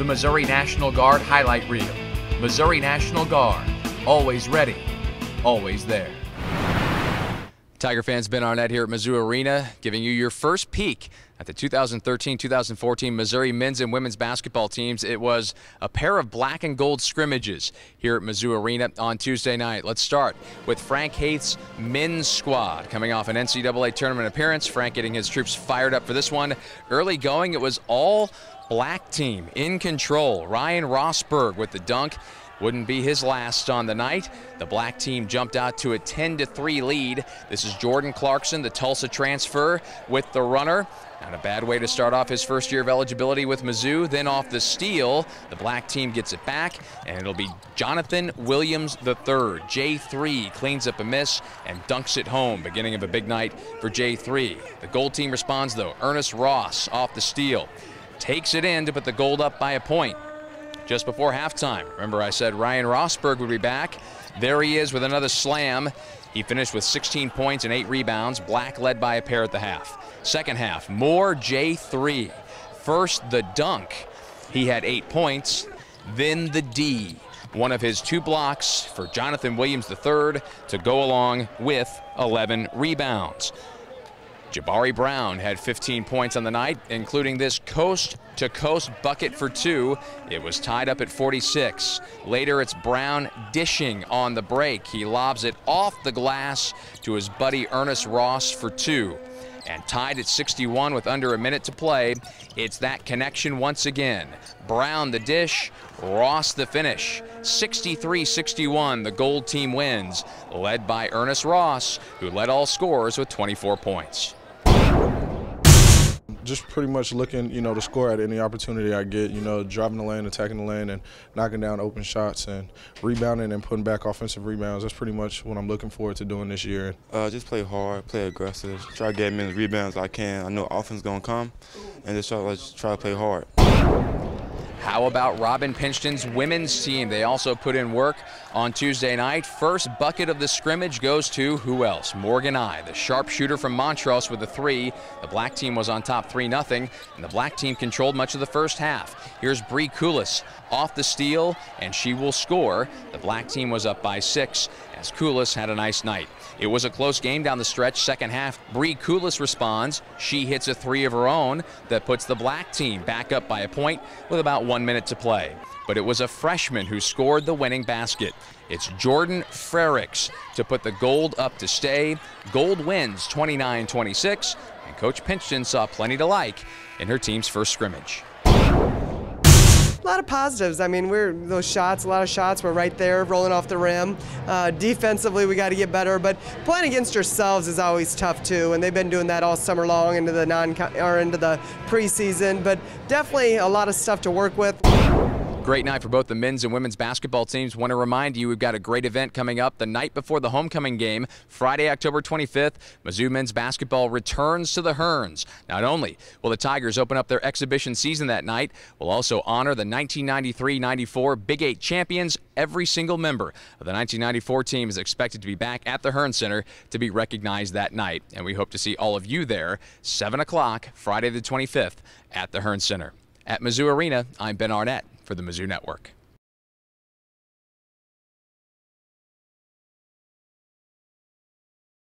the Missouri National Guard highlight reel. Missouri National Guard, always ready, always there. Tiger fans, Ben Arnett here at Mizzou Arena, giving you your first peek at the 2013-2014 Missouri men's and women's basketball teams. It was a pair of black and gold scrimmages here at Mizzou Arena on Tuesday night. Let's start with Frank Haith's men's squad coming off an NCAA tournament appearance. Frank getting his troops fired up for this one. Early going, it was all black team in control. Ryan Rosburg with the dunk wouldn't be his last on the night. The black team jumped out to a 10 3 lead. This is Jordan Clarkson, the Tulsa transfer, with the runner. Not a bad way to start off his first year of eligibility with Mizzou. Then off the steal, the black team gets it back, and it'll be Jonathan Williams III. J3 cleans up a miss and dunks it home. Beginning of a big night for J3. The gold team responds though. Earnest Ross off the steal. Takes it in to put the gold up by a point just before halftime. Remember, I said Ryan Rosburg would be back. There he is with another slam. He finished with 16 points and eight rebounds. Black led by a pair at the half. Second half, more J3. First, the dunk. He had eight points. Then the D. One of his two blocks for Jonathan Williams III to go along with 11 rebounds. Jabari Brown had 15 points on the night, including this coast to coast bucket for two. It was tied up at 46. Later, it's Brown dishing on the break. He lobs it off the glass to his buddy Earnest Ross for two. And tied at 61 with under a minute to play, it's that connection once again. Brown the dish, Ross the finish. 63 61, the gold team wins, led by Earnest Ross, who led all scorers with 24 points just pretty much looking, you know, to score at any opportunity I get, you know, driving the lane, attacking the lane, and knocking down open shots and rebounding and putting back offensive rebounds. That's pretty much what I'm looking forward to doing this year. Uh, just play hard, play aggressive, try to get as many rebounds as I can. I know offense to come, and just try, just try to play hard. How about Robin Pingeton's women's team? They also put in work on Tuesday night. First bucket of the scrimmage goes to who else? Morgan Eye, the sharpshooter from Montrose with a three. The black team was on top 3 0, and the black team controlled much of the first half. Here's Bri Kulas off the steal, and she will score. The black team was up by six as had a nice night. It was a close game down the stretch. Second half, Bri Kulas responds. She hits a three of her own that puts the black team back up by a point with about one minute to play. But it was a freshman who scored the winning basket. It's Jordan Frericks to put the gold up to stay. Gold wins 29 26, and Coach Pingeton saw plenty to like in her team's first scrimmage a lot of positives. I mean, we're those shots, a lot of shots. We're right there, rolling off the rim. Uh, defensively, we got to get better. But playing against yourselves is always tough too, and they've been doing that all summer long into the non or into the preseason. But definitely a lot of stuff to work with. Great night for both the men's and women's basketball teams. Want to remind you we've got a great event coming up the night before the homecoming game, Friday, October 25th. Mizzou men's basketball returns to the Hearnes. Not only will the Tigers open up their exhibition season that night, we'll also honor the 1993-94 Big Eight champions. Every single member of the 1994 team is expected to be back at the Hearnes Center to be recognized that night, and we hope to see all of you there 7 o'clock Friday the 25th at the Hearnes Center. At Mizzou Arena, I'm Ben Arnett for the Mizzou Network.